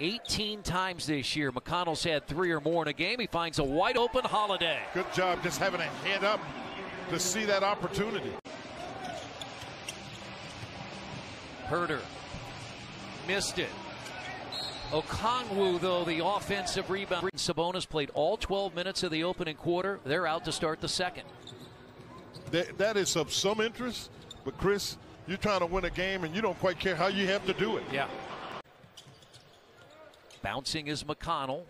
18 times this year. McConnell's had three or more in a game. He finds a wide open Holiday. Good job just having a head up to see that opportunity. Huerter missed it. Okongwu, though, the offensive rebound. Sabonis played all 12 minutes of the opening quarter. They're out to start the second. That, that is of some interest, but Chris, you're trying to win a game and you don't quite care how you have to do it. Yeah. Bouncing is McConnell.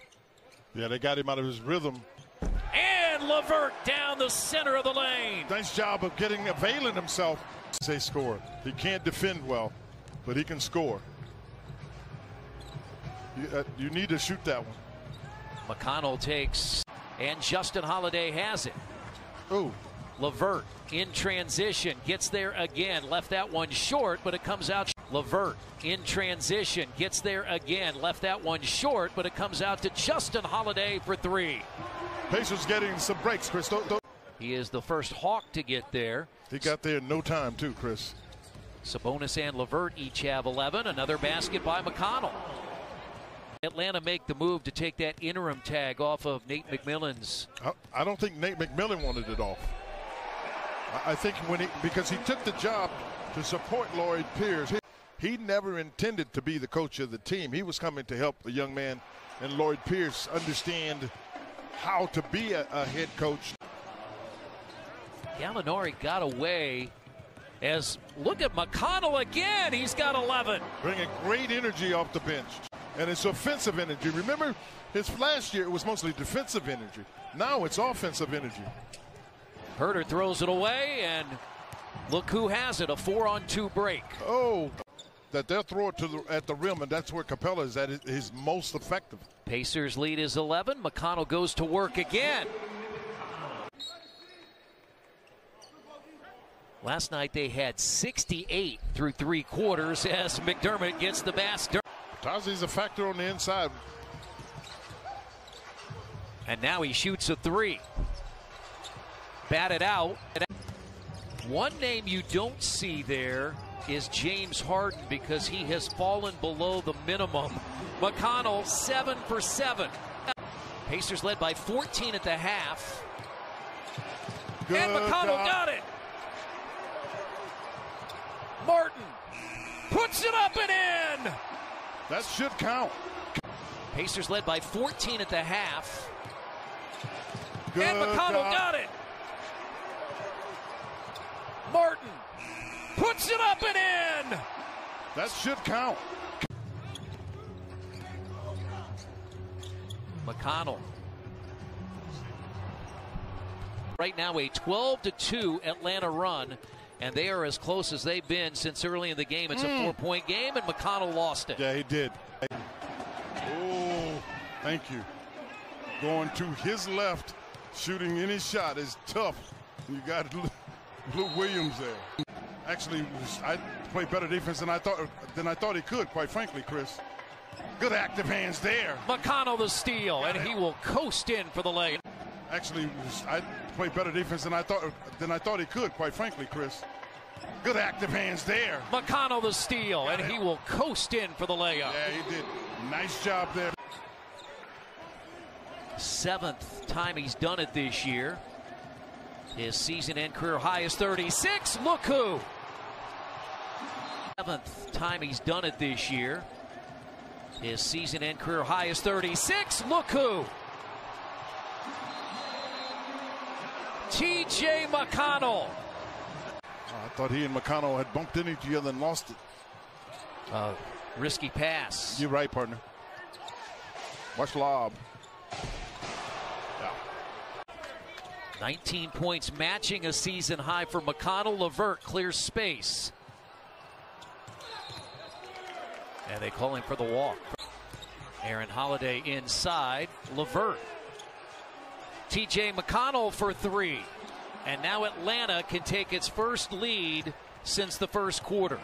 Yeah, they got him out of his rhythm. And Levert down the center of the lane. Nice job of getting availing himself. Say score. He can't defend well, but he can score. You, uh, you need to shoot that one. McConnell takes, and Justin Holiday has it. Ooh. Levert in transition gets there again. Left that one short, but it comes out. Levert in transition gets there again. Left that one short, but it comes out to Justin Holiday for three. Pacers getting some breaks, Chris. Don't, don't. He is the first Hawk to get there. He got there in no time, too, Chris. Sabonis and Levert each have 11. Another basket by McConnell. Atlanta make the move to take that interim tag off of Nate McMillan's. I, don't think Nate McMillan wanted it off. I, I think when he because he took the job to support Lloyd Pierce. He, never intended to be the coach of the team. He was coming to help the young man and Lloyd Pierce understand how to be a, a head coach. Gallinari got away as look at McConnell again. He's got 11. Bringing great energy off the bench. And it's offensive energy. Remember, his last year it was mostly defensive energy. Now it's offensive energy. Huerter throws it away, and look who has it a four on two break. Oh, that they'll throw it to the, at the rim, and that's where Capela is at his most effective. Pacers lead is 11. McConnell goes to work again. Last night they had 68 through three quarters as McDermott gets the basket. Tazi's a factor on the inside. And now he shoots a three. Batted out. One name you don't see there is James Harden because he has fallen below the minimum. McConnell, seven for seven. Pacers led by 14 at the half. Good and McConnell job. got it. Martin puts it up and in. That should count. Pacers led by 14 at the half. Good and McConnell job. got it. Martin puts it up and in. That should count. McConnell. Right now, a 12 to 2 Atlanta run, and they are as close as they've been since early in the game. It's a hmm. four point game, and McConnell lost it. Yeah, he did. Oh, thank you. Going to his left, shooting any shot is tough. You got Lou Lou Williams there. Actually, was- I played better defense than I thought than I thought he could. Quite frankly, Chris. Good active hands there. McConnell the steal, and he will coast in for the lay. Actually, was- I played better defense than I thought than I thought he could. Quite frankly, Chris. Good active hands there. McConnell the steal, and he will coast in for the layup. Yeah, he did. Nice job there. Seventh time he's done it this year. His season and career high is 36. Look who. Seventh time he's done it this year. His season and career high is 36. Look who. TJ McConnell. Oh, I thought he and McConnell had bumped into each other and lost it. Uh, risky pass. You're right, partner. Watch lob. 19 points, matching a season high for McConnell. Levert clears space. And they call him for the walk. Aaron Holiday inside. Levert. TJ McConnell for three. And now Atlanta can take its first lead since the first quarter.